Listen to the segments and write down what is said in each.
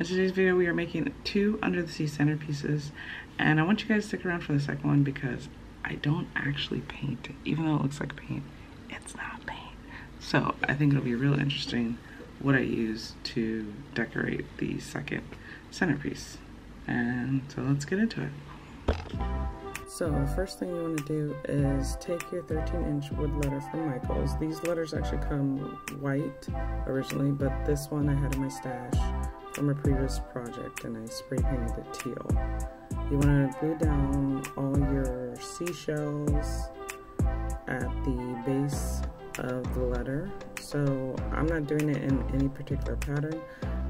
In today's video, we are making two under the sea centerpieces, and I want you guys to stick around for the second one because I don't actually paint. Even though it looks like paint, it's not paint. So I think it'll be real interesting what I use to decorate the second centerpiece. And so let's get into it. So the first thing you want to do is take your 13 inch wood letter from Michaels. These letters actually come white originally, but this one I had in my stash from a previous project and I spray painted it teal. You want to glue down all your seashells at the base of the letter. So I'm not doing it in any particular pattern.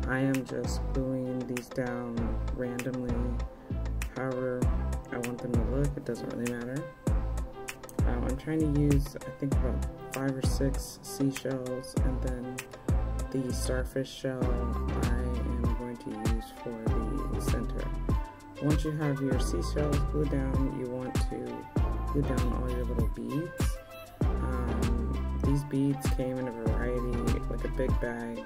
I am just gluing these down randomly, however Them to look. It doesn't really matter. Um, I'm trying to use, I think, about five or six seashells and then the starfish shell I am going to use for the center. Once you have your seashells glued down, you want to glue down all your little beads. Um, these beads came in a variety, like a big bag,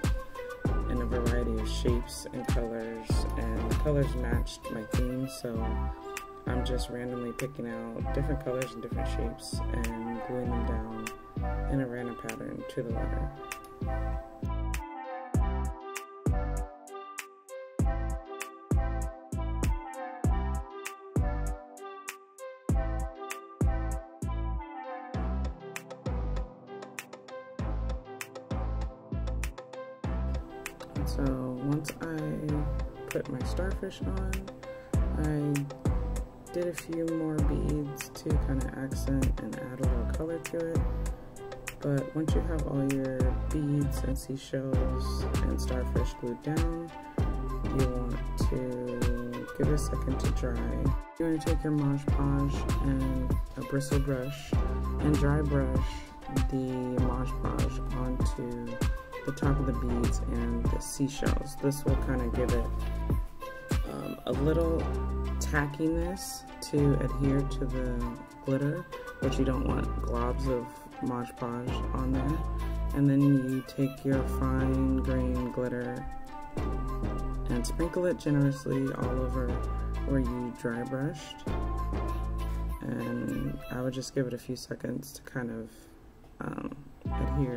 in a variety of shapes and colors, and the colors matched my theme, so I'm just randomly picking out different colors and different shapes and gluing them down in a random pattern to the letter. so once I put my starfish on, I did a few more beads to kind of accent and add a little color to it. But once you have all your beads and seashells and starfish glued down, you want to give it a second to dry. You want to take your Mod Podge and a bristle brush and dry brush the Mod Podge onto the top of the beads and the seashells. This will kind of give it a little tackiness to adhere to the glitter, but you don't want globs of Mod Podge on there. And then you take your fine grain glitter and sprinkle it generously all over where you dry brushed. And I would just give it a few seconds to kind of um, adhere.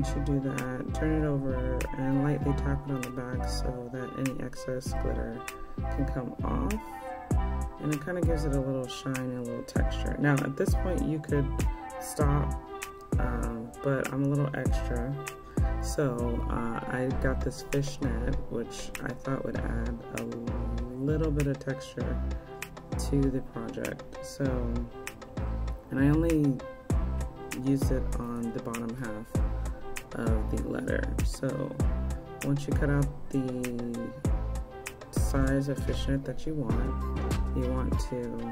Once you do that, turn it over and lightly tap it on the back so that any excess glitter can come off. And it kind of gives it a little shine and a little texture. Now at this point you could stop, um, but I'm a little extra. So uh, I got this fishnet, which I thought would add a little bit of texture to the project. So, and I only use it on the bottom half of the letter. So once you cut out the size of fishnet that you want, you want to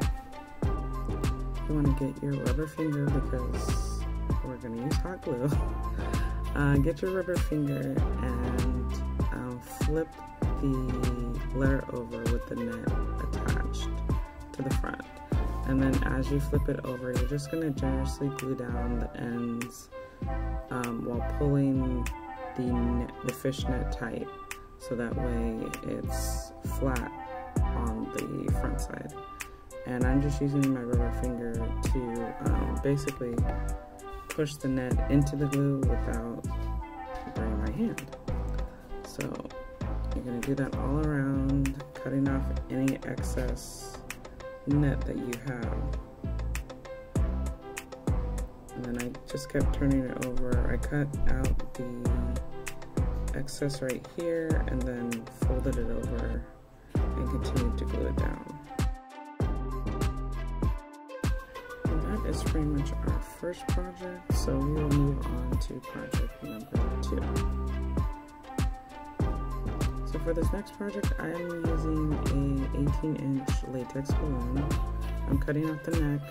you want to get your rubber finger because we're going to use hot glue. Uh, get your rubber finger and um, flip the letter over with the net attached to the front. And then as you flip it over, you're just going to generously glue down the ends um, while pulling the, net, the fishnet tight so that way it's flat on the front side. And I'm just using my rubber finger to um, basically push the net into the glue without burning my hand. So you're gonna do that all around, cutting off any excess net that you have. And I just kept turning it over. I cut out the excess right here and then folded it over and continued to glue it down. And that is pretty much our first project, so we will move on to project number two. So for this next project, I am using a 18 inch latex balloon. I'm cutting off the neck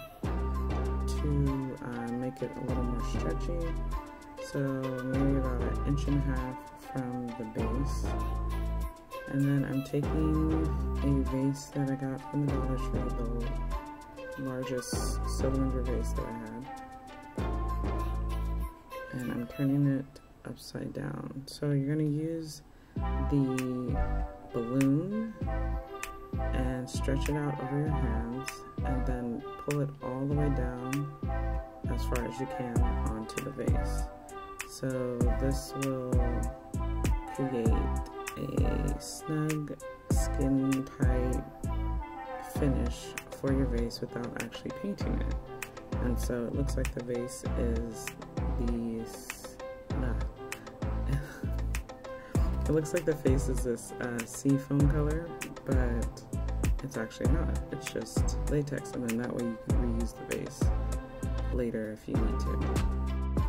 to make it a little more stretchy. So maybe about an inch and a half from the base. And then I'm taking a vase that I got from the Dollar Tree, the largest cylinder vase that I had. And I'm turning it upside down. So you're going to use the balloon and stretch it out over your hands and then pull it all the way down as far as you can onto the vase. So this will create a snug, skin tight finish for your vase without actually painting it. And so it looks like the vase is these, nah. it looks like the face is this uh, sea foam color, but it's actually not. It's just latex, and then that way you can reuse the vase later if you need to.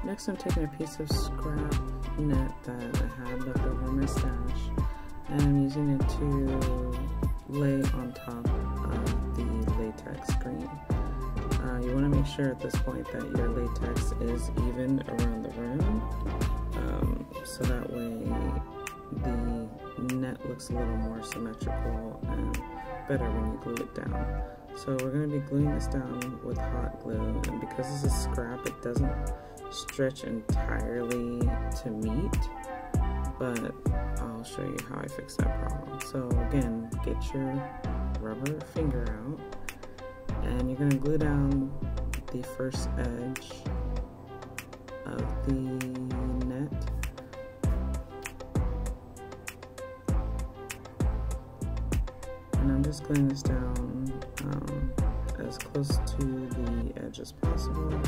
Next I'm taking a piece of scrap net that I had left over my stash, and I'm using it to lay on top of the latex screen. Uh, you want to make sure at this point that your latex is even around the rim, um, so that way the net looks a little more symmetrical and better when you glue it down. So we're going to be gluing this down with hot glue, and because this is scrap, it doesn't stretch entirely to meet, but I'll show you how I fix that problem. So again, get your rubber finger out, and you're going to glue down the first edge of the net and I'm just gluing this down um, as close to the edge as possible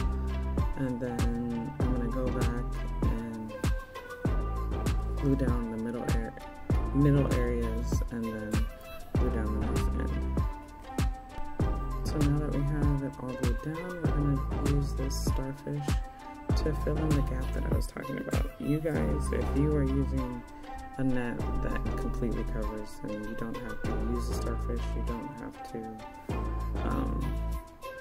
and then I'm going to go back and glue down the middle, air, middle areas and then glue down the north end. So now that we have it all glued down, we're to use this starfish to fill in the gap that I was talking about. You guys, if you are using a net that completely covers and you don't have to use the starfish, you don't have to, um,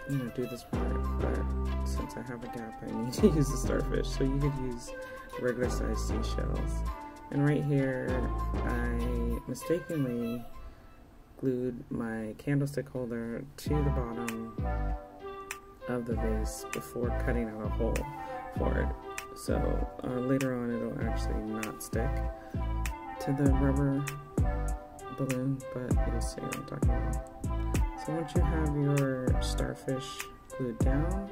you know, do this part, but since I have a gap, I need to use the starfish, so you could use regular sized seashells. And right here, I mistakenly glued my candlestick holder to the bottom of the vase before cutting out a hole for it. So uh, later on it'll actually not stick to the rubber balloon, but you'll see what I'm talking about. So once you have your starfish glued down,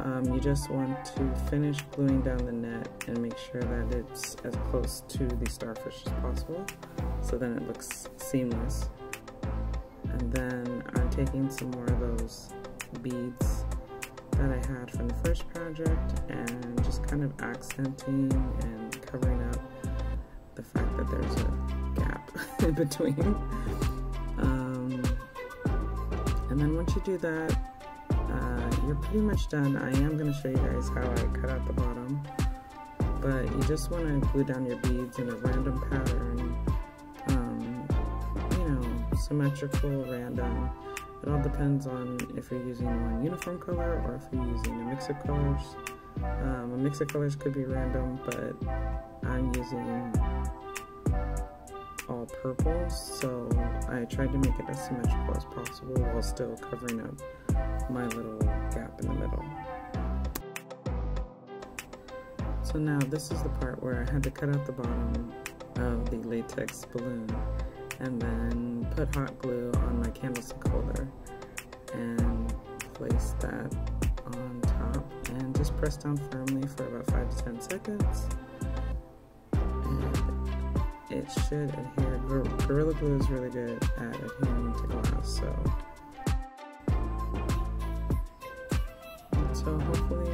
um, you just want to finish gluing down the net and make sure that it's as close to the starfish as possible so then it looks seamless. And then I'm taking some more of those beads that I had from the first project and just kind of accenting and covering up the fact that there's a gap in between. Um, and then once you do that, uh, you're pretty much done. I am going to show you guys how I cut out the bottom. But you just want to glue down your beads in a random pattern. Um, you know, symmetrical, random. It all depends on if you're using one uniform color or if you're using a mix of colors. Um, a mix of colors could be random, but I'm using all purple, so I tried to make it as symmetrical as possible while still covering up my little gap in the middle. So now this is the part where I had to cut out the bottom of the latex balloon and then put hot glue on my candlestick holder and place that on top and just press down firmly for about 5 to 10 seconds. And it should adhere. Gorilla Glue is really good at adhering to glass so. So hopefully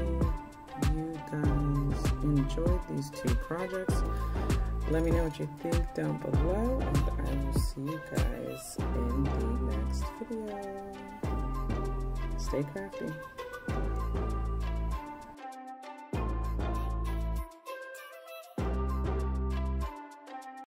you guys enjoyed these two projects let me know what you think down below, and I will see you guys in the next video. Stay crafty.